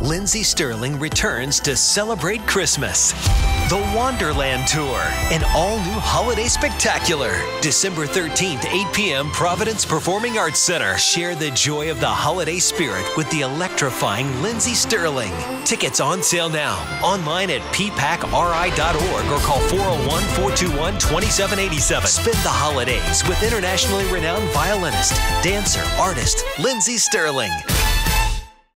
Lindsey Stirling returns to celebrate Christmas. The Wanderland Tour, an all new holiday spectacular. December 13th, 8 p.m., Providence Performing Arts Center. Share the joy of the holiday spirit with the electrifying Lindsey Stirling. Tickets on sale now. Online at ppacri.org or call 401 421 2787. Spend the holidays with internationally renowned violinist, dancer, artist Lindsey Stirling.